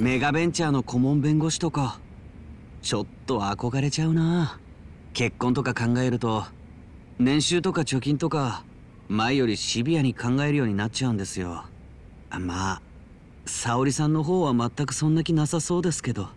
メガベンチャーの顧問弁護士とか。ちょっと憧れちゃうな。結婚とか考えると。年収とか貯金とか前よりシビアに考えるようになっちゃうんですよ。まあ沙織さんの方は全くそんな気なさそうですけど。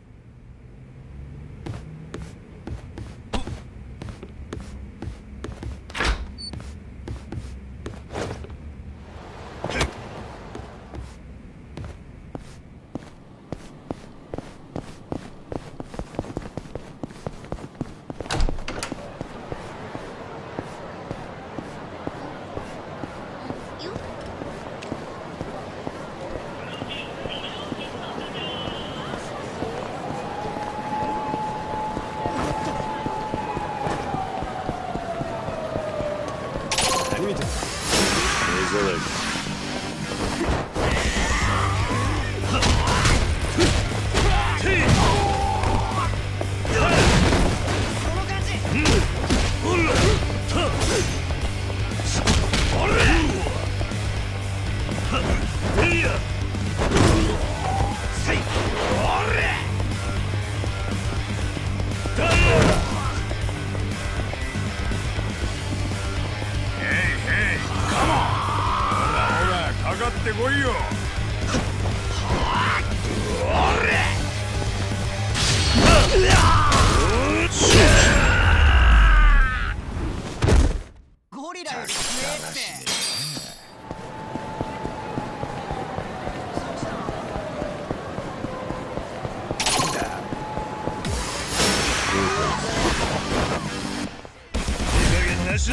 但是。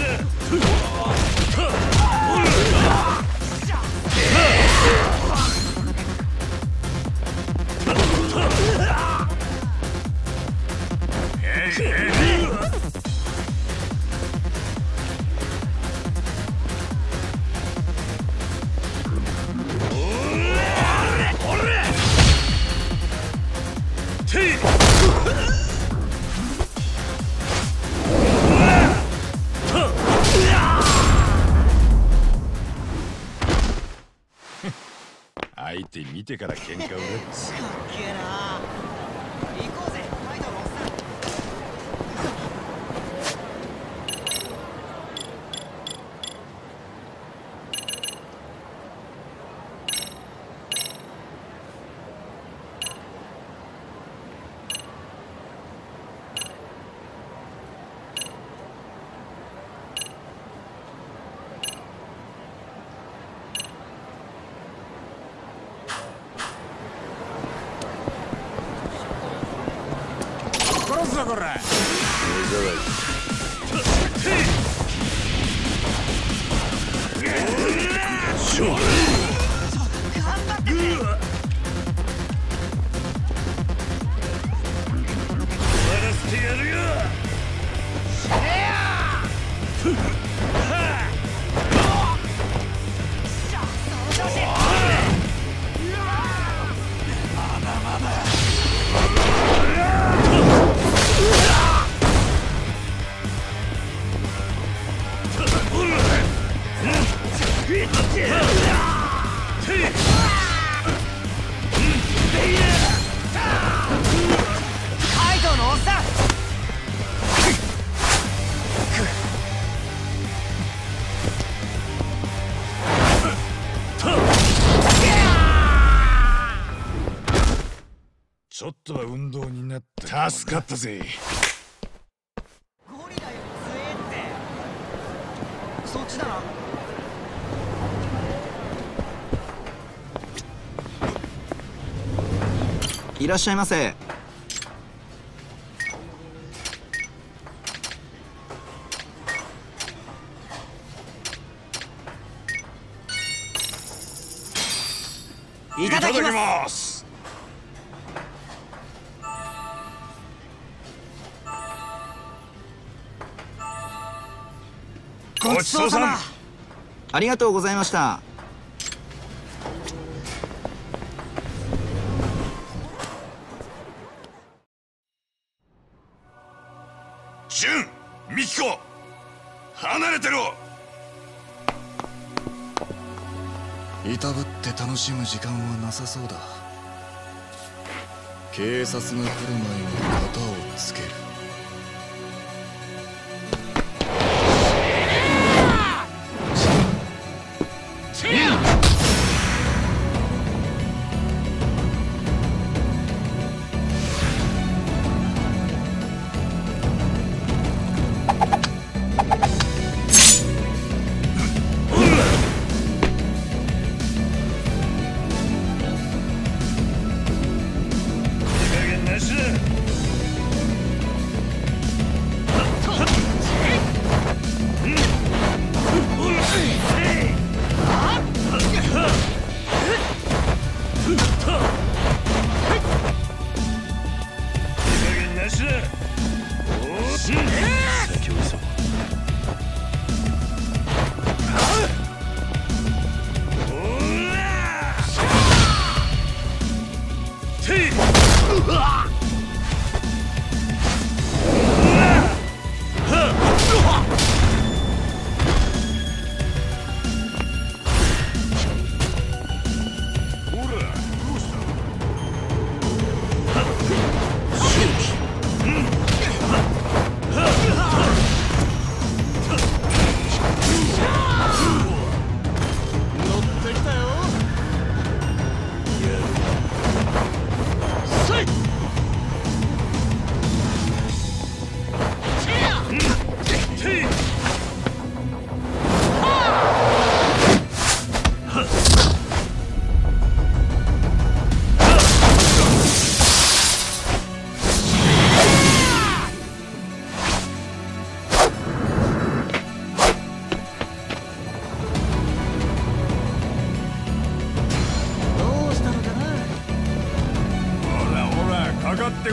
相手見てから喧嘩をねすっけえな。うぞこら。助かったぜ。ゴリラより強えって。そっちだな。いらっしゃいませ。いただきますごちそうさま。ありがとうございました。純ミキコ離れてろ。いたぶって楽しむ時間はなさそうだ。警察が来る前に型をつける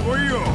来い